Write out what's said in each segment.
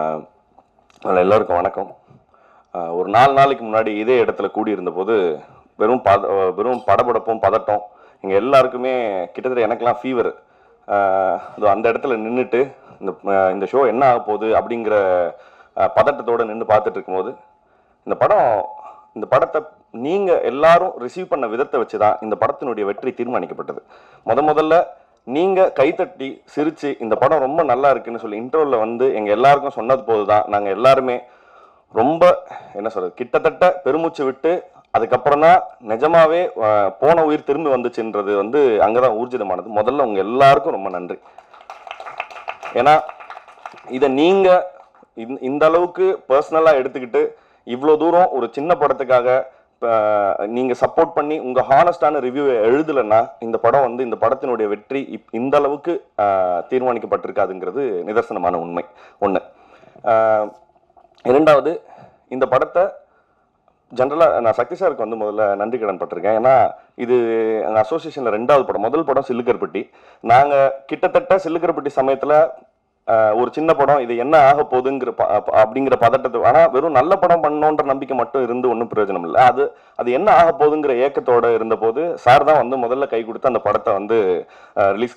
அதில் எல்லாருக்கும் வணக்கம். ஒரு நாலு நாளைக்கு முன்னாடி இதே இடத்துல கூடியிருந்த போது வெறும் பத வெறும் படபடப்பும் பதட்டம் இங்கே எல்லாருக்குமே கிட்டத்தட்ட எனக்கெல்லாம் ஃபீவர் இதோ அந்த இடத்துல நின்றுட்டு இந்த இந்த ஷோ என்ன ஆக போகுது அப்படிங்கிற பதட்டத்தோடு நின்று பார்த்துட்டு இருக்கும்போது இந்த படம் இந்த படத்தை நீங்கள் எல்லாரும் ரிசீவ் பண்ண விதத்தை வச்சு தான் இந்த படத்தினுடைய வெற்றி தீர்மானிக்கப்பட்டது. முத முதல்ல நீங்கள் கைத்தட்டி சிரித்து இந்த படம் ரொம்ப நல்லா இருக்குன்னு சொல்லி இன்டர்வியூல வந்து எங்கள் எல்லாருக்கும் சொன்னது போது தான் நாங்கள் எல்லாருமே ரொம்ப என்ன சொல்கிறது கிட்டத்தட்ட பெருமூச்சு விட்டு அதுக்கப்புறம் தான் நிஜமாவே போன உயிர் திரும்பி வந்துச்சுன்றது வந்து அங்கே தான் ஊர்ஜிதமானது. முதல்ல உங்கள் எல்லாருக்கும் ரொம்ப நன்றி. ஏன்னா இதை நீங்கள் இந்த- அளவுக்கு பர்சனலாக எடுத்துக்கிட்டு இவ்வளோ தூரம் ஒரு சின்ன படத்துக்காக நீங்கள் சப்போர்ட் பண்ணி உங்கள் ஹானஸ்டான ரிவ்யூவை எழுதலைன்னா இந்த படம் வந்து இந்த படத்தினுடைய வெற்றி இப்- இந்த அளவுக்கு தீர்மானிக்கப்பட்டிருக்காதுங்கிறது நிதர்சனமான உண்மை. ஒன்று இரண்டாவது இந்த படத்தை ஜென்ரலாக நான் சக்தி சாருக்கு வந்து முதல்ல நன்றி கடன் பட்டிருக்கேன். ஏன்னா இது எங்கள் அசோசியேஷனில் ரெண்டாவது படம். முதல் படம் சில்லுக்கர்பட்டி நாங்கள் கிட்டத்தட்ட சில்லுக்கர்பட்டி சமயத்தில் ஒரு சின்ன படம் இது என்ன ஆக போகுதுங்கிற அப்படிங்கிற பதட்டத்தை ஆனால் வெறும் நல்ல படம் பண்ணோன்ற நம்பிக்கை மட்டும் இருந்து ஒன்றும் பிரயோஜனம் இல்லை. அது அது என்ன ஆக போகுதுங்கிற ஏக்கத்தோட இருந்தபோது சார் தான் வந்து முதல்ல கை கொடுத்து அந்த படத்தை வந்து ரிலீஸ்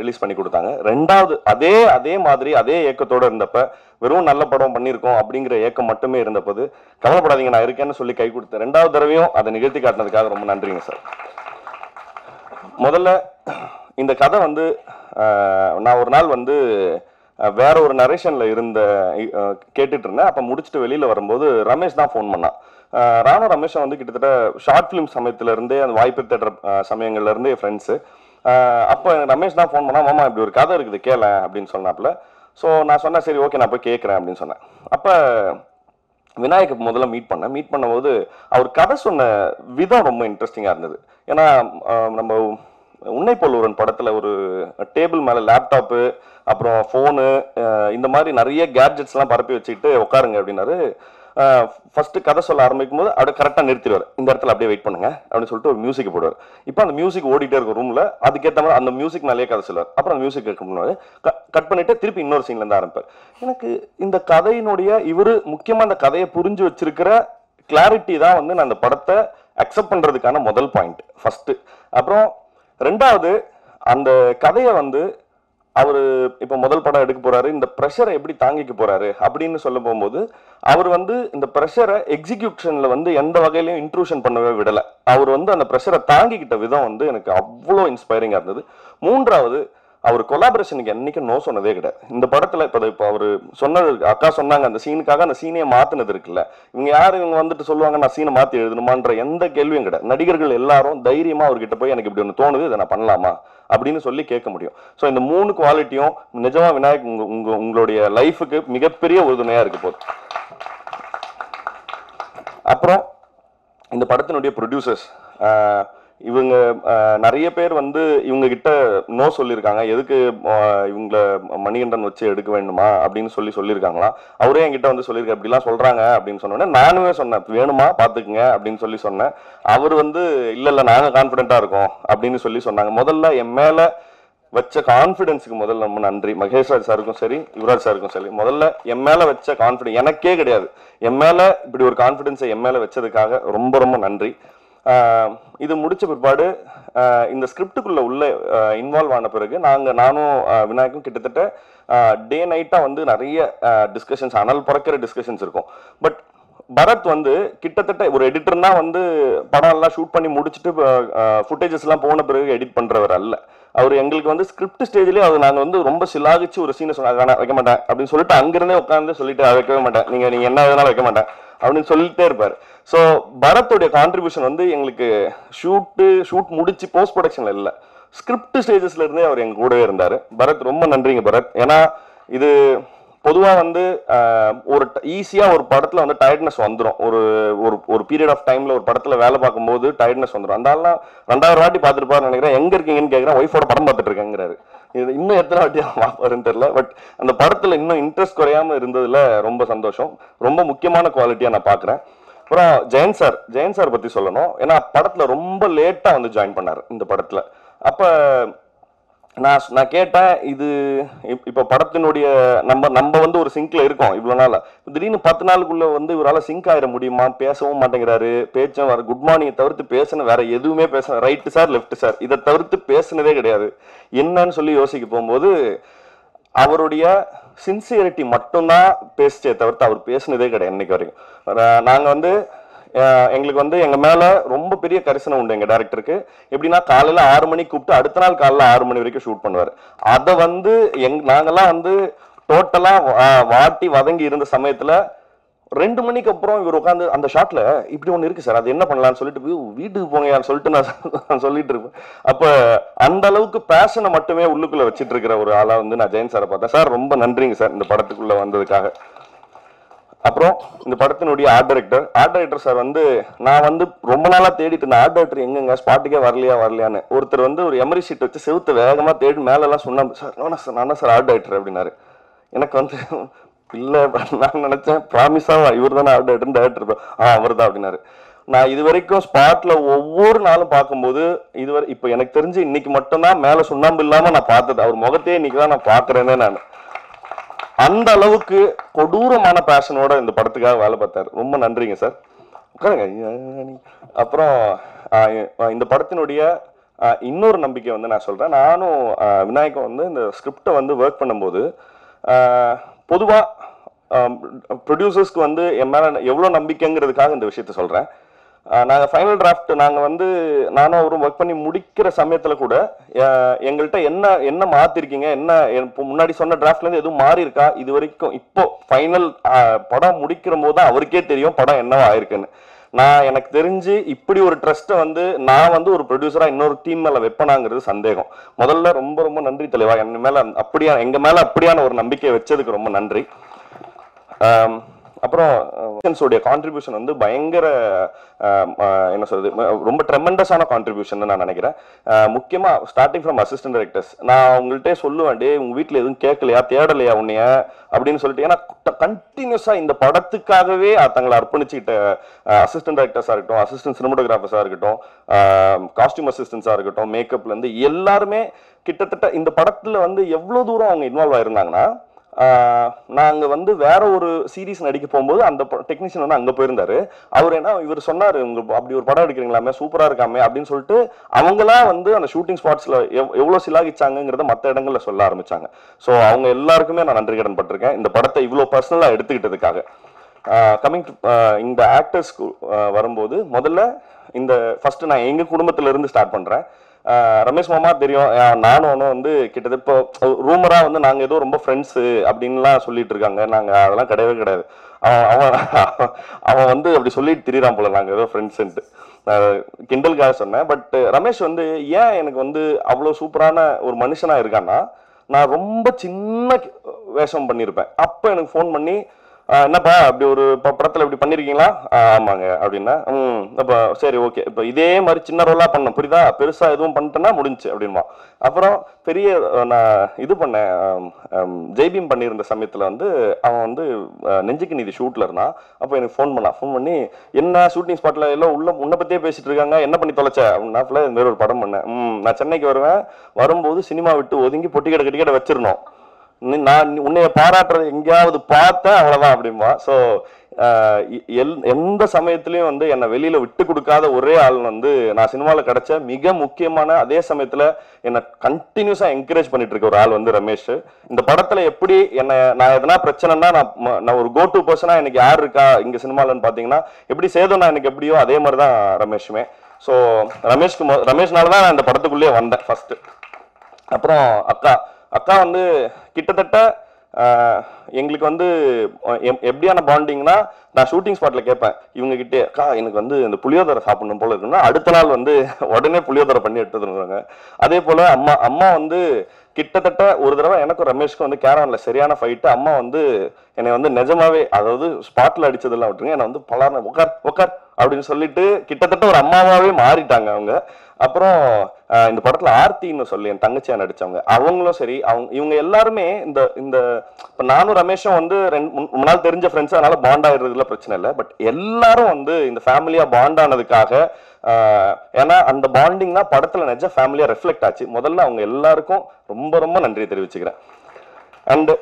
ரிலீஸ் பண்ணி கொடுத்தாங்க. ரெண்டாவது அதே அதே மாதிரி அதே ஏக்கத்தோட இருந்தப்ப வெறும் நல்ல படம் பண்ணியிருக்கோம் அப்படிங்கிற ஏக்கம் மட்டுமே இருந்தபோது கவலைப்படாதீங்க நான் இருக்கேன்னு சொல்லி கை கொடுத்தேன் ரெண்டாவது தடவையும் அதை நிகழ்த்தி காட்டினதுக்காக ரொம்ப நன்றிங்க சார் முதல்ல இந்த கதை வந்து நான் ஒரு நாள் வந்து வேற ஒரு நரேஷன்ல இருந்த கேட்டுட்டு இருந்தேன் அப்ப முடிச்சுட்டு வெளியில வரும்போது ரமேஷ் தான் ஃபோன் பண்ணான். அஹ், ரமேஷன் வந்து கிட்டத்தட்ட ஷார்ட் ஃபிலிம் சமயத்துல இருந்தே அந்த வாய்ப்பு தேடுற சமயங்கள்ல இருந்தே ஃப்ரெண்ட்ஸு அப்போ ரமேஷ் தான் ஃபோன் பண்ணா மாமா இப்படி ஒரு கதை இருக்குது கேள அப்படின்னு சொன்னாப்புல. ஸோ நான் சொன்னேன் சரி ஓகே நான் போய் கேட்குறேன் அப்படின்னு சொன்னேன். அப்போ விநாயகர் முதல்ல மீட் பண்ணேன். மீட் பண்ணும்போது அவர் கதை சொன்ன விதம் ரொம்ப இன்ட்ரெஸ்டிங்காக இருந்தது. ஏன்னா நம்ம உன்னை போல் ஒருவன் படத்தில் ஒரு டேபிள் மேலே லேப்டாப்பு அப்புறம் ஃபோனு இந்த மாதிரி நிறைய கேட்ஜெட்ஸ்லாம் பரப்பி வச்சுக்கிட்டு உட்காருங்க அப்படின்னாரு. ஃபஸ்ட்டு கதை சொல்ல ஆரம்பிக்கும் போது அப்படியே கரெக்டாக நிறுத்திடுவார். இந்த இடத்துல அப்படியே வெயிட் பண்ணுங்க அப்படின்னு சொல்லிட்டு ஒரு மியூசிக் போடுவார். இப்போ அந்த மியூசிக் ஓடிட்டே இருக்கும் ரூமில் அதுக்கேற்ற மாதிரி அந்த மியூசிக் மேலேயே கதை சொல்லுவார். அப்புறம் அந்த மியூசிக் கட் பண்ணுவார் கட் பண்ணிட்டு திருப்பி இன்னொரு சீன்லேருந்து ஆரம்பிப்பார். எனக்கு இந்த கதையினுடைய இவரு முக்கியமாக அந்த கதையை புரிஞ்சு வச்சிருக்கிற கிளாரிட்டி தான் வந்து நான் அந்த படத்தை அக்செப்ட் பண்ணுறதுக்கான முதல் பாயிண்ட் ஃபஸ்ட்டு அப்புறம் ரெண்டாவது அந்த கதையை வந்து அவர் இப்போ முதல் படம் எடுக்க போறாரு இந்த ப்ரெஷரை எப்படி தாங்கிக்க போறாரு அப்படின்னு சொல்ல போகும்போது அவர் வந்து இந்த ப்ரெஷரை எக்ஸிக்யூஷன்ல வந்து எந்த வகையிலையும் இன்ட்ரூஷன் பண்ணவே விடலை. அவர் வந்து அந்த ப்ரெஷரை தாங்கிக்கிட்ட விதம் வந்து எனக்கு அவ்வளோ இன்ஸ்பைரிங்காக இருந்தது. மூன்றாவது அவர் கொலாபரேஷனுக்கு என்னைக்கும் நோ சொன்னதே கிடையாது. இந்த படத்துல இப்போ இப்போ அவர் சொன்னது அக்கா சொன்னாங்க அந்த சீனுக்காக அந்த சீனையை மாத்தினது இருக்குல்ல. இவங்க யார்? இவங்க வந்துட்டு சொல்லுவாங்க நான் சீனை மாத்தி எழுதணுமான்ற எந்த கேள்வியும் கிடையாது. நடிகர்கள் எல்லாரும் தைரியமா அவர்கிட்ட போய் எனக்கு இப்படி ஒன்று தோணுது இதை நான் பண்ணலாமா? அப்படின்னு சொல்லி கேட்க முடியும். ஸோ இந்த மூணு குவாலிட்டியும் நிஜமா விநாயக் உங்க உங்க உங்களுடைய லைஃபுக்கு மிகப்பெரிய உறுதுணையா இருக்கு போகுது. அப்புறம் இந்த படத்தினுடைய ப்ரொடியூசர்ஸ் இவங்க நிறைய பேர் வந்து இவங்க கிட்ட நோ சொல்லியிருக்காங்க. எதுக்கு இவங்களை இவங்கள மணிகண்டன் வச்சு எடுக்க வேண்டுமா? அப்படின்னு சொல்லி சொல்லியிருக்காங்களா? அவரே என்கிட்ட வந்து சொல்லியிருக்க இப்படிலாம் சொல்றாங்க அப்படின்னு சொன்னோடனே நானுமே சொன்னேன். வேணுமா? பார்த்துக்குங்க அப்படின்னு சொல்லி சொன்னேன். அவர் வந்து இல்லை இல்லை நாங்கள் கான்ஃபிடென்ட்டாக இருக்கோம் அப்படின்னு சொல்லி சொன்னாங்க. முதல்ல என் மேலே வச்ச கான்ஃபிடன்ஸுக்கு முதல்ல ரொம்ப நன்றி. மகேஷ்ராஜ் சாருக்கும் சரி யுவராஜ் சாருக்கும் சரி. முதல்ல என் மேலே வச்ச கான்ஃபிடென்ஸ் எனக்கே கிடையாது. என் மேலே இப்படி ஒரு கான்ஃபிடென்ஸை என் மேலே வச்சதுக்காக ரொம்ப ரொம்ப நன்றி. இது முடிச்ச பிற்பாடு இந்த ஸ்கிரிப்டுக்குள்ளே உள்ள இன்வால்வ் ஆன பிறகு நாங்கள் நானும் விநாயகம் கிட்டத்தட்ட டே நைட்டாக வந்து நிறைய டிஸ்கஷன்ஸ் அனல் பறக்கிற டிஸ்கஷன்ஸ் இருக்கும். பட் பரத் வந்து கிட்டத்தட்ட ஒரு எடிட்டர்னா வந்து படம் எல்லாம் ஷூட் பண்ணி முடிச்சுட்டு ஃபுட்டேஜஸ்லாம் போன பிறகு எடிட் பண்றவர் அல்ல. அவர் எங்களுக்கு வந்து ஸ்கிரிப்ட் ஸ்டேஜ்லேயே அது நான் வந்து ரொம்ப சிலாகிச்சு ஒரு சீனை வைக்க மாட்டேன். அப்படின்னு சொல்லிட்டு அங்கிருந்தே உட்காந்து சொல்லிட்டு வைக்கவே மாட்டேன். நீங்கள் நீங்கள் என்ன வேணாலும் வைக்க மாட்டேன். அப்படின்னு சொல்லிட்டே இருப்பார். ஸோ பரத்துடைய கான்ட்ரிபியூஷன் வந்து எங்களுக்கு ஷூட்டு ஷூட் முடிச்சு போஸ்ட் ப்ரொடக்ஷன்ல இல்லை. ஸ்கிரிப்ட் ஸ்டேஜஸ்ல இருந்தே அவர் எங்க கூடவே இருந்தார். பரத் ரொம்ப நன்றிங்க பரத். ஏன்னா இது பொதுவாக வந்து ஒரு ஈஸியாக ஒரு படத்தில் வந்து டயர்ட்னஸ் வந்துடும் ஒரு ஒரு ஒரு பீரியட் ஆஃப் டைமில் ஒரு படத்தில் வேலை பார்க்கும்போது டயர்ட்னஸ் வந்துடும் அந்த ஆள்லாம் ரெண்டாயிரம் வாட்டி பார்த்துருப்பாரு நினைக்கிறேன். எங்கே இருக்கீங்கன்னு கேட்குறேன் ஒய்ஃபோட படம் பார்த்துட்டு இருக்கேங்கிறாரு இது இன்னும் எத்தனை வாட்டி பார்ப்பாருன்னு தெரியல. பட் அந்த படத்தில் இன்னும் இன்ட்ரெஸ்ட் குறையாம இருந்ததில் ரொம்ப சந்தோஷம். ரொம்ப முக்கியமான குவாலிட்டியாக நான் பார்க்குறேன். அப்புறம் ஜெயன் சார் ஜெயன் சார் பத்தி சொல்லணும். ஏன்னா படத்துல ரொம்ப லேட்டா வந்து ஜாயின் பண்ணார் இந்த படத்துல. அப்ப நான் நான் கேட்டேன் இது இப்போ படத்தினுடைய நம்ம நம்ம வந்து ஒரு சிங்க்ல இருக்கோம் இவ்வளோ நாள். திடீர்னு பத்து நாளுக்குள்ள வந்து இவரால் சிங்க் ஆயிட முடியுமா? பேசவும் மாட்டேங்கிறாரு. பேச்சும் வர குட் மார்னிங் தவிர்த்து பேசின வேற எதுவுமே பேச ரைட்டு சார் லெஃப்ட் சார் இதை தவிர்த்து பேசுனதே கிடையாது. என்னன்னு சொல்லி யோசிக்க போகும்போது அவருடைய சின்சியரிட்டி மட்டும்தான் பேசிச்சே தவிர்த்து அவர் பேசினதே கிடையாது இன்னைக்கு வரைக்கும். நாங்கள் வந்து எங்களுக்கு வந்து எங்கள் மேலே ரொம்ப பெரிய கரிசனம் உண்டு எங்கள் டேரக்டருக்கு எப்படின்னா காலையில் ஆறு மணிக்கு கூப்பிட்டு அடுத்த நாள் காலையில் ஆறு மணி வரைக்கும் ஷூட் பண்ணுவார். அதை வந்து எங் நாங்கள்லாம் வந்து டோட்டலாக வாட்டி வதங்கி இருந்த சமயத்தில் ரெண்டு மணிக்கு அப்புறம் இவர் உட்காந்து அந்த ஷாட்ல இப்படி ஒன்று இருக்கு சார் அது என்ன பண்ணலாம்னு சொல்லிட்டு போய் வீட்டுக்கு போங்கயான்னு சொல்லிட்டு நான் சொல்லிட்டு இருப்பேன். அப்ப அந்த அளவுக்கு பேஷனை மட்டுமே உள்ளுக்குள்ள வச்சுட்டு இருக்கிற ஒரு ஆளா வந்து நான் ஜெயன் சாரை பார்த்தேன். சார் ரொம்ப நன்றிங்க சார் இந்த படத்துக்குள்ள வந்ததுக்காக. அப்புறம் இந்த படத்தினுடைய art director art director sir வந்து நான் வந்து ரொம்ப நாளாக தேடிட்டு இருந்தேன். ஆர்ட் டைரக்டர் எங்கெங்க ஸ்பாட்டுக்கே வரலையா வரலையான்னு. ஒருத்தர் வந்து ஒரு எமரி ஷீட் வச்சு செவுத்து வேகமாக தேடி மேலெல்லாம் சொன்னாங்க சார் நானா சார் நானா சார் ஆர்ட் டைரக்டர் அப்படின்னாரு. எனக்கு வந்து இல்ல நான் நினைச்சேன் ப்ராமிஸா இவர் தானே ஆர்ட் டேரக்டர் டைரக்டர் ஆ அவர் தான் அப்படின்னாரு. நான் இது வரைக்கும் ஸ்பாட்ல ஒவ்வொரு நாளும் பார்க்கும்போது இதுவரை இப்போ எனக்கு தெரிஞ்சு இன்னைக்கு மட்டும்தான் மேலே சுண்ணாம்பு இல்லாம நான் பார்த்தது. அவர் முகத்தையே இன்னைக்கு தான் நான் பார்க்குறேனே நான். அந்த அளவுக்கு கொடூரமான பேஷனோட இந்த படத்துக்காக வேலை பார்த்தாரு. ரொம்ப நன்றிங்க சார் உட்காருங்க. அப்புறம் இந்த படத்தினுடைய இன்னொரு நம்பிக்கை வந்து நான் சொல்கிறேன் நானும் விநாயகம் வந்து இந்த ஸ்கிரிப்டை வந்து ஒர்க் பண்ணும்போது பொதுவாக ப்ரொடியூசர்ஸ்க்கு வந்து என் மேலே எவ்வளோ நம்பிக்கைங்கிறதுக்காக இந்த விஷயத்த சொல்கிறேன் நாங்கள் ஃபைனல் டிராஃப்ட் நாங்கள் வந்து நானும் அவரும் ஒர்க் பண்ணி முடிக்கிற சமயத்தில் கூட எங்கள்கிட்ட என்ன என்ன மாற்றிருக்கீங்க என்ன இப்போ முன்னாடி சொன்ன டிராஃப்ட்லேருந்து எதுவும் மாறி இருக்கா இது வரைக்கும் இப்போ ஃபைனல் படம் முடிக்கிற போது தான் அவருக்கே தெரியும் படம் என்னவா ஆயிருக்குன்னு. நான் எனக்கு தெரிஞ்சு இப்படி ஒரு ட்ரஸ்ட்டை வந்து நான் வந்து ஒரு ப்ரொடியூசரா இன்னொரு டீம் மேல வைப்பனாங்கிறது சந்தேகம். முதல்ல ரொம்ப ரொம்ப நன்றி தலைவா. என் மேல அப்படியான எங்க மேல அப்படியான ஒரு நம்பிக்கையை வச்சதுக்கு ரொம்ப நன்றி. அப்புறம் உடைய கான்ட்ரிபியூஷன் வந்து பயங்கர என்ன சொல்றது ரொம்ப ட்ரெமெண்டஸான கான்ட்ரிபியூஷன் நான் நினைக்கிறேன். முக்கியமாக முக்கியமா ஸ்டார்டிங் ஃப்ரம் அசிஸ்டன்ட் டைரக்டர்ஸ் நான் உங்கள்கிட்ட சொல்லுவேன் டே உங்க வீட்டில் எதுவும் கேட்கலையா? தேடலையா உன்னைய? அப்படின்னு சொல்லிட்டு ஏன்னா கண்டினியூஸா இந்த படத்துக்காகவே தங்களை அர்ப்பணிச்சுக்கிட்ட அசிஸ்டன்ட் டைரக்டர்ஸா இருக்கட்டும் அசிஸ்டன்ட் சினிமோட்டோகிராஃபர்ஸா இருக்கட்டும் காஸ்டியூம் அசிஸ்டன்ஸா இருக்கட்டும் மேக்கப்ல இருந்து எல்லாருமே கிட்டத்தட்ட இந்த படத்துல வந்து எவ்வளவு தூரம் அவங்க இன்வால்வ் ஆயிருந்தாங்கன்னா நாங்கள் வந்து வேற ஒரு சீரீஸ் நடிக்க போகும்போது அந்த டெக்னீஷியன் வந்து அங்கே போயிருந்தாரு. அவர் என்ன இவர் சொன்னார் உங்க அப்படி ஒரு படம் எடுக்கிறீங்களாமே சூப்பராக இருக்காமே அப்படின்னு சொல்லிட்டு அவங்களா வந்து அந்த ஷூட்டிங் ஸ்பாட்ஸில் எவ் எவ்வளோ சிலாகிச்சாங்கிறத மற்ற இடங்களில் சொல்ல ஆரம்பிச்சாங்க. ஸோ அவங்க எல்லாருக்குமே நான் நன்றி கடன் பட்டிருக்கேன். இந்த படத்தை இவ்வளோ பர்சனலாக எடுத்துக்கிட்டதுக்காக. கமிங் இந்த ஆக்டர்ஸ்க்கு வரும்போது முதல்ல இந்த ஃபர்ஸ்ட் நான் எங்கள் குடும்பத்துல இருந்து ஸ்டார்ட் பண்ணுறேன் ரமேஷ் மாமா தெரியும். நானும் ஒன்றும் வந்து கிட்டத்தட்ட இப்போ ரூமராக வந்து நாங்கள் ஏதோ ரொம்ப ஃப்ரெண்ட்ஸு அப்படின்லாம் சொல்லிட்டு இருக்காங்க. நாங்கள் அதெல்லாம் கிடையவே கிடையாது. அவன் அவன் அவன் வந்து அப்படி சொல்லிட்டு திரியறான் போல நாங்கள் ஏதோ ஃப்ரெண்ட்ஸுன்ட்டு கிண்டலுக்காக சொன்னேன். பட் ரமேஷ் வந்து ஏன் எனக்கு வந்து அவ்வளோ சூப்பரான ஒரு மனுஷனாக இருக்கான்னா நான் ரொம்ப சின்ன வேஷம் பண்ணியிருப்பேன் அப்போ எனக்கு ஃபோன் பண்ணி என்னப்பா அப்படி ஒரு ப- படத்துல இப்படி பண்ணிருக்கீங்களா? ஆமாங்க அப்படின்னா ம் அப்ப சரி ஓகே. இப்போ இதே மாதிரி சின்ன ரோலா பண்ண புரியுதா? பெருசா எதுவும் பண்ணிட்டேன்னா முடிஞ்சுச்சு அப்படின்மா அப்புறம் பெரிய நான் இது பண்ணேன் ஜெய்பீம் பண்ணியிருந்த சமயத்துல வந்து அவன் வந்து நெஞ்சுக்கு நீதி ஷூட்ல இருந்தான். அப்போ எனக்கு ஃபோன் பண்ணான். ஃபோன் பண்ணி என்ன ஷூட்டிங் ஸ்பாட்ல எல்லாம் உள்ள உன்னை பத்தியே பேசிட்டு இருக்காங்க. என்ன பண்ணி தொலைச்ச? அப்படின்னா இந்த மாதிரி ஒரு படம் பண்ணேன். ம் நான் சென்னைக்கு வருவேன். வரும்போது சினிமா விட்டு ஒதுங்கி பொட்டி கடை கட்டி கடை வச்சிருந்தோம் நான் உன்னைய பாராட்டுறது எங்கேயாவது பார்த்தேன் அவ்வளோதான் அப்படிமா ஸோ எல் எந்த சமயத்துலையும் வந்து என்னை வெளியில் விட்டு கொடுக்காத ஒரே ஆள் வந்து நான் சினிமாவில் கிடச்ச மிக முக்கியமான அதே சமயத்தில் என்னை கண்டினியூஸாக என்கரேஜ் பண்ணிட்டு இருக்க ஒரு ஆள் வந்து ரமேஷ். இந்த படத்தில் எப்படி என்னை நான் எதனா பிரச்சனைனா நான் நான் ஒரு கோ டு பர்சனாக எனக்கு யார் இருக்கா இங்கே சினிமாலன்னு பார்த்தீங்கன்னா எப்படி சேதம் எனக்கு எப்படியோ அதே மாதிரி தான் ரமேஷுமே. ஸோ ரமேஷ்க்கு ரமேஷ்னால தான் நான் இந்த படத்துக்குள்ளேயே வந்தேன் ஃபஸ்ட்டு அப்புறம் அக்கா அக்கா வந்து கிட்டத்தட்ட எங்களுக்கு வந்து எப்- எப்படியான பாண்டிங்னா நான் ஷூட்டிங் ஸ்பாட்ல கேட்பேன் இவங்க கிட்டே அக்கா எனக்கு வந்து இந்த புளியோதரை சாப்பிடணும் போல இருக்குன்னா அடுத்த நாள் வந்து உடனே புளியோதரை பண்ணி எடுத்து வந்துருவாங்க. அதே போல அம்மா அம்மா வந்து கிட்டத்தட்ட ஒரு தடவை எனக்கும் ரமேஷ்க்கும் வந்து கேரவன்ல சரியான ஃபைட்டு அம்மா வந்து என்னை வந்து நிஜமாவே அதாவது ஸ்பாட்ல அடிச்சதெல்லாம் விட்டுருங்க என்னை வந்து பலார்னு உட்கார் உட்கார் அப்படின்னு சொல்லிட்டு கிட்டத்தட்ட ஒரு அம்மாவாவே மாறிட்டாங்க அவங்க. அப்புறம் இந்த படத்துல ஆர்த்தின்னு சொல்லி என் தங்கச்சியா நடிச்சவங்க அவங்களும் சரி அவங்க இவங்க எல்லாருமே இந்த இந்த இப்போ நானும் ரமேஷும் வந்து ரெண்டு முன்- நாள் தெரிஞ்ச ஃப்ரெண்ட்ஸ் அதனால பாண்ட் ஆகுறதுல பிரச்சனை இல்லை. பட் எல்லாரும் வந்து இந்த ஃபேமிலியா பாண்ட் ஆனதுக்காக ஏன்னா அந்த பாண்டிங் தான் படத்துல நிஜ ஃபேமிலியா ரெஃப்ளெக்ட் ஆச்சு. முதல்ல அவங்க எல்லாருக்கும் ரொம்ப ரொம்ப நன்றி தெரிவிச்சுக்கிறேன். அண்டு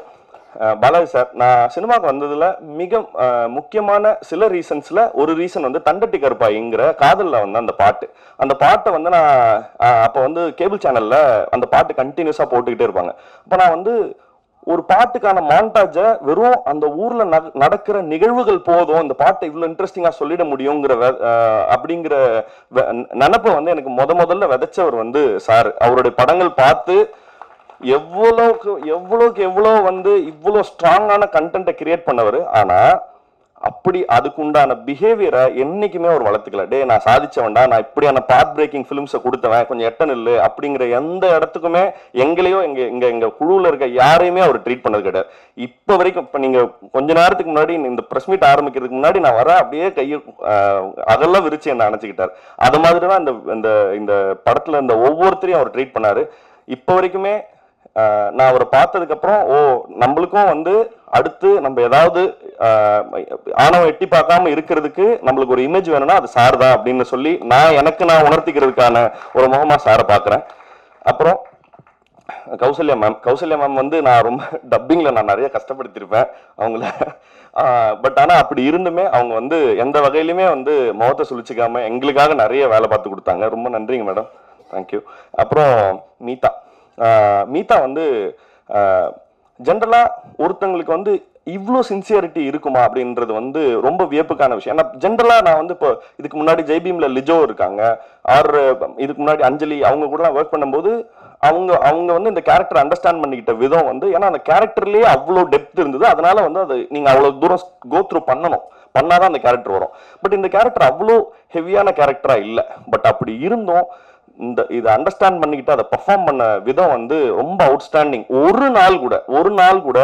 பாலாஜி சார் நான் சினிமாவுக்கு வந்ததுல மிக முக்கியமான சில ரீசன்ஸ்ல ஒரு ரீசன் வந்து தண்டட்டி கருப்பாய்ங்கிற காதல்ல வந்து அந்த பாட்டு. அந்த பாட்டை வந்து நான் அப்போ வந்து கேபிள் சேனல்ல அந்த பாட்டு கண்டினியூஸா போட்டுக்கிட்டே இருப்பாங்க. அப்போ நான் வந்து ஒரு பாட்டுக்கான மாண்டாஜை வெறும் அந்த ஊர்ல நடக்கிற நிகழ்வுகள் போதும் இந்த பாட்டை இவ்வளவு இன்ட்ரெஸ்டிங்கா சொல்லிட முடியுங்கிற அப்படிங்கிற நினப்பை வந்து எனக்கு முத முதல்ல விதைச்சவர் வந்து சார். அவருடைய படங்கள் பார்த்து எவ்வளவுக்கு எவ்வளவுக்கு எவ்வளவு வந்து இவ்வளவு ஸ்ட்ராங்கான கண்டென்ட்டை கிரியேட் பண்ணவர்? ஆனா அப்படி அதுக்கு உண்டான பிஹேவியரை என்னைக்குமே அவர் வளர்த்துக்கல. டே நான் சாதிச்சவன்டா நான் இப்படியான பாத் பிரேக்கிங் ஃபிலிம்ஸை கொடுத்தவன் கொஞ்சம் எட்ட நில்லு அப்படிங்கிற எந்த இடத்துக்குமே எங்களையோ எங்க இங்க எங்க குழுவில் இருக்க யாரையுமே அவர் ட்ரீட் பண்ணது கிடையாது. இப்போ வரைக்கும் இப்போ நீங்க கொஞ்ச நேரத்துக்கு முன்னாடி இந்த ப்ரெஸ் மீட் ஆரம்பிக்கிறதுக்கு முன்னாடி நான் வர அப்படியே கையை அதெல்லாம் விரிச்சு என்ன அணைச்சிக்கிட்டார். அது மாதிரி தான் இந்த இந்த இந்த படத்துல இந்த ஒவ்வொருத்தரையும் அவர் ட்ரீட் பண்ணாரு. இப்போ வரைக்குமே நான் அவரை பார்த்ததுக்கப்புறம் ஓ நம்மளுக்கும் வந்து அடுத்து நம்ம ஏதாவது ஆணவம் எட்டி பார்க்காம இருக்கிறதுக்கு நம்மளுக்கு ஒரு இமேஜ் வேணும்னா அது சார் தான் அப்படின்னு சொல்லி நான் எனக்கு நான் உணர்த்திக்கிறதுக்கான ஒரு முகமா சாரை பார்க்குறேன். அப்புறம் கௌசல்யா மேம் கௌசல்யா மேம் வந்து நான் ரொம்ப டப்பிங்கில் நான் நிறைய கஷ்டப்படுத்திருப்பேன் அவங்கள. பட் ஆனால் அப்படி இருந்துமே அவங்க வந்து எந்த வகையிலுமே வந்து முகத்தை சுழிச்சிக்காம எங்களுக்காக நிறைய வேலை பார்த்து கொடுத்தாங்க. ரொம்ப நன்றிங்க மேடம் தேங்க்யூ அப்புறம் மீதா. மீதா வந்து ஜென்ரலாக ஒருத்தங்களுக்கு வந்து இவ்வளோ சின்சியரிட்டி இருக்குமா அப்படின்றது வந்து ரொம்ப வியப்புக்கான விஷயம். ஏன்னா ஜென்ரலாக நான் வந்து இப்போ இதுக்கு முன்னாடி ஜெய்பீம்ல லிஜோ இருக்காங்க. ஆர் இதுக்கு முன்னாடி அஞ்சலி அவங்க கூடலாம் ஒர்க் பண்ணும்போது அவங்க அவங்க வந்து இந்த கேரக்டர் அண்டர்ஸ்டாண்ட் பண்ணிக்கிட்ட விதம் வந்து ஏன்னா அந்த கேரக்டர்லேயே அவ்வளோ டெப்த் இருந்தது. அதனால வந்து அது நீங்கள் அவ்வளோ தூரம் கோ த்ரூ பண்ணணும். பண்ணாதான் அந்த கேரக்டர் வரும். பட் இந்த கேரக்டர் அவ்வளோ ஹெவியான கேரக்டராக இல்லை. பட் அப்படி இருந்தும். இந்த இதை அண்டர்ஸ்டாண்ட் பண்ணிக்கிட்டு அதை பெர்ஃபார்ம் பண்ண விதம் வந்து ரொம்ப அவுட்ஸ்டாண்டிங் ஒரு நாள் கூட ஒரு நாள் கூட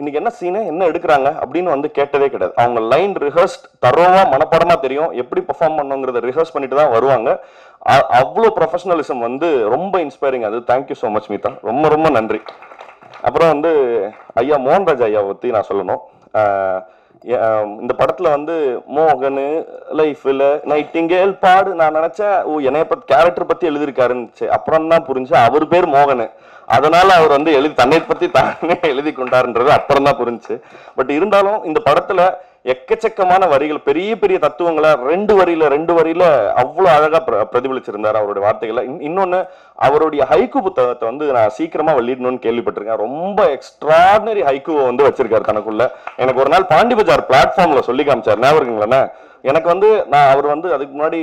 இன்னைக்கு என்ன சீனு என்ன எடுக்கிறாங்க அப்படின்னு வந்து கேட்டதே கிடையாது. அவங்க லைன் ரிஹர்ஸ்ட் தரோவா மனப்படமா தெரியும். எப்படி பர்ஃபார்ம் பண்ணுங்கிறத ரிஹர்ஸ் பண்ணிட்டு தான் வருவாங்க. அவ்வளோ ப்ரொஃபஷனலிசம் வந்து ரொம்ப இன்ஸ்பைரிங் அது தேங்க்யூ ஸோ மச் மீதா ரொம்ப ரொம்ப நன்றி. அப்புறம் வந்து ஐயா மோகன்ராஜ் ஐயா பற்றி நான் சொல்லணும். இந்த படத்துல வந்து மோகனு லைஃப்ல நைட்டிங்கேல் பாடு நான் நினைச்சேன் ஓ என்னைய பத்தி கேரக்டர் பத்தி எழுதியிருக்காருன்னு அப்புறம் தான் புரிஞ்சு அவர் பேர் மோகனு. அதனால அவர் வந்து எழுதி தன்னை பத்தி தானே எழுதி கொண்டாருன்றது அப்புறம் தான் புரிஞ்சு. பட் இருந்தாலும் இந்த படத்துல எக்கச்சக்கமான வரிகள் பெரிய பெரிய தத்துவங்களை ரெண்டு வரியில ரெண்டு வரியில அவ்வளவு அழகா பிர- பிரதிபலிச்சிருந்தார் அவருடைய வார்த்தைகளை இன்னொன்னு அவருடைய ஹைக்கு புத்தகத்தை வந்து நான் சீக்கிரமா வெளியிடணும்னு கேள்விப்பட்டிருக்கேன். ரொம்ப எக்ஸ்ட்ராடினரி ஹைக்குவை வந்து வச்சிருக்காரு தனக்குள்ள. எனக்கு ஒரு நாள் பாண்டி பஜார் பிளாட்ஃபார்ம்ல சொல்லி காமிச்சார். ஞாபகம் இருக்குங்களா எனக்கு வந்து நான் அவர் வந்து அதுக்கு முன்னாடி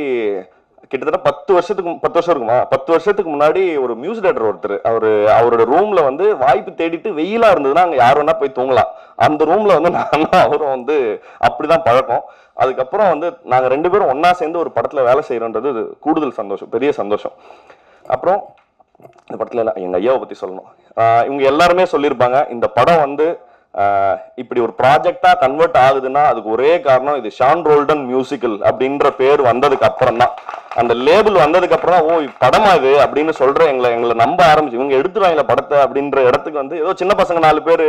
கிட்டத்தட்ட பத்து வருஷத்துக்கு பத்து வருஷம் இருக்குமா? பத்து வருஷத்துக்கு முன்னாடி ஒரு மியூசிக் டேரக்டர் ஒருத்தர் அவரு அவரோட ரூம்ல வந்து வாய்ப்பு தேடிட்டு வெயிலா இருந்ததுன்னா அங்க யார் வேணா போய் தூங்கலாம். அந்த ரூம்ல வந்து நானும் அவரும் வந்து அப்படிதான் பழக்கம். அதுக்கப்புறம் வந்து நாங்க ரெண்டு பேரும் ஒன்னா சேர்ந்து ஒரு படத்துல வேலை செய்யறோன்றது கூடுதல் சந்தோஷம் பெரிய சந்தோஷம். அப்புறம் இந்த படத்துல எங்க ஐயாவை பத்தி சொல்லணும். இவங்க எல்லாருமே சொல்லியிருப்பாங்க இந்த படம் வந்து இப்படி ஒரு ப்ராஜெக்டா கன்வெர்ட் ஆகுதுன்னா அதுக்கு ஒரே காரணம் இது ஷான் ரோல்டன் மியூசிக்கல் அப்படின்ற பேர் வந்ததுக்கு அப்புறம் தான் அந்த லேபிள் வந்ததுக்கு அப்புறம் ஓ படமா இது? அப்படின்னு சொல்ற எங்களை எங்களை நம்ப ஆரம்பிச்சு இவங்க எடுத்துருவாங்களா படத்தை அப்படின்ற இடத்துக்கு வந்து ஏதோ சின்ன பசங்க நாலு பேர்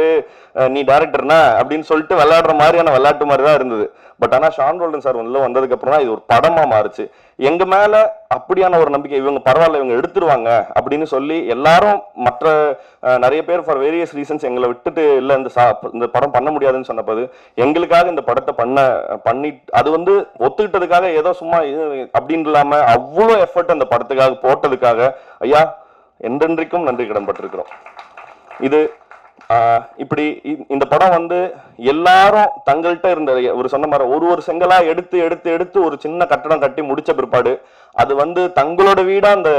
நீ டேரக்டர்னா அப்படின்னு சொல்லிட்டு விளையாடுற மாதிரியான விளையாட்டு மாதிரி தான் இருந்தது. பட் ஆனால் ஷான் ரோல்டன் சார் உள்ள வந்ததுக்கு அப்புறம் தான் இது ஒரு படமா மாறுச்சு. எங்க மேல அப்படியான ஒரு நம்பிக்கை இவங்க பரவாயில்ல இவங்க எடுத்துருவாங்க அப்படின்னு சொல்லி எல்லாரும் மற்ற நிறைய பேர் ஃபார் வேரியஸ் ரீசன்ஸ் எங்களை விட்டுட்டு இல்லை இந்த சா- இந்த படம் பண்ண முடியாதுன்னு சொன்னபோது எங்களுக்காக இந்த படத்தை பண்ண பண்ணி அது வந்து ஒத்துக்கிட்டதுக்காக ஏதோ சும்மா அப்படின்னு இல்லாம அவ்வளோ எஃபர்ட் அந்த படத்துக்காக போட்டதுக்காக ஐயா என்றென்றைக்கும் நன்றி கடன்பட்டிருக்கிறோம். இது ஆஹ், இப்படி இந்த படம் வந்து எல்லாரும் தங்கள்கிட்ட இருந்த ஒரு சொன்ன மாதிரி ஒரு ஒரு செங்கலா எடுத்து எடுத்து எடுத்து ஒரு சின்ன கட்டடம் கட்டி முடிச்ச பிற்பாடு அது வந்து தங்களோட வீடா அந்த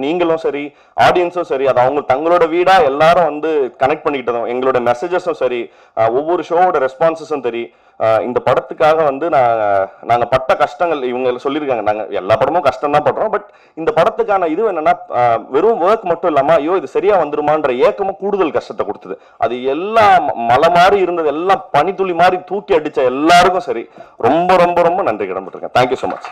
நீங்களும் சரி ஆடியன்ஸும் சரி அது அவங்க தங்களோட வீடா எல்லாரும் வந்து கனெக்ட் பண்ணிக்கிட்டதும் எங்களோட மெசேஜஸும் சரி ஒவ்வொரு ஷோவோட ரெஸ்பான்சஸும் சரி இந்த படத்துக்காக வந்து நான் நாங்கள் பட்ட கஷ்டங்கள் இவங்க சொல்லியிருக்காங்க. நாங்கள் எல்லா படமும் கஷ்டம் தான் படுறோம். பட் இந்த படத்துக்கான இது என்னன்னா வெறும் ஒர்க் மட்டும் இல்லாமல் ஐயோ இது சரியா வந்துருமான்ற ஏக்கமும் கூடுதல் கஷ்டத்தை கொடுத்தது. அது எல்லாம் மலை மாதிரி இருந்தது எல்லாம் பனித்துளி மாதிரி தூக்கி அடிச்ச எல்லாருக்கும் சரி. ரொம்ப ரொம்ப ரொம்ப நன்றி கடன்பட்டிருக்கேன் தேங்க்யூ ஸோ மச்